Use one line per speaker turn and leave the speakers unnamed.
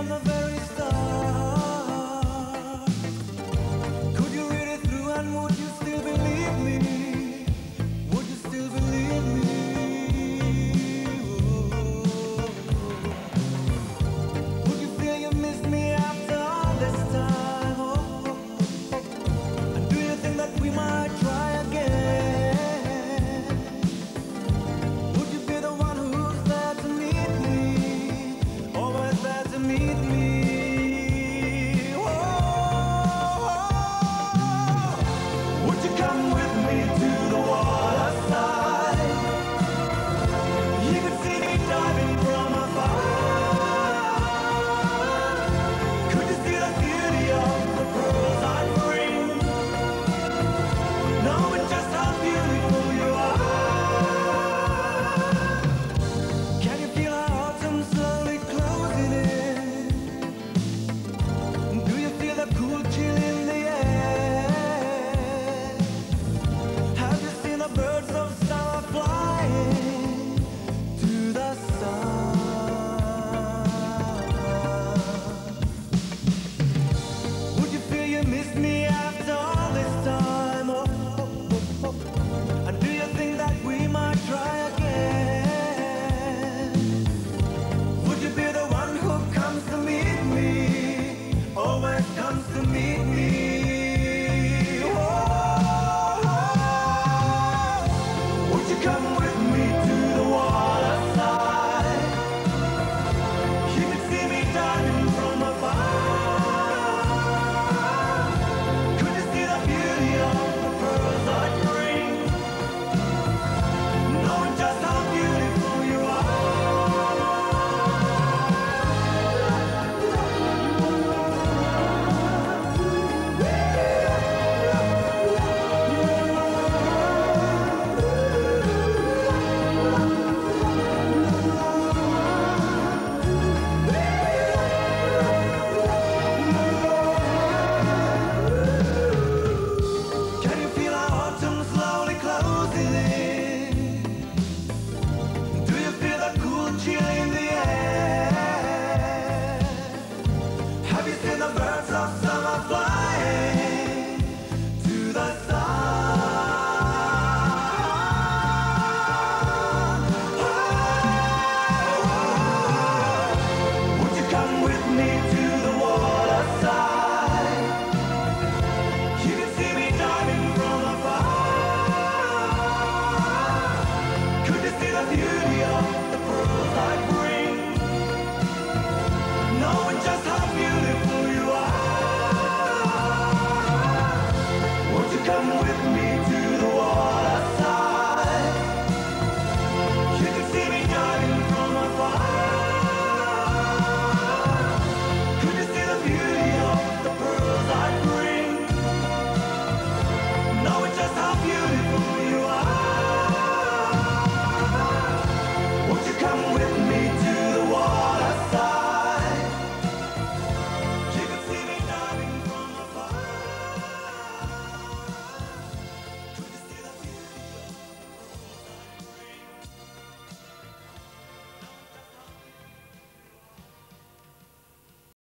I'm the very start.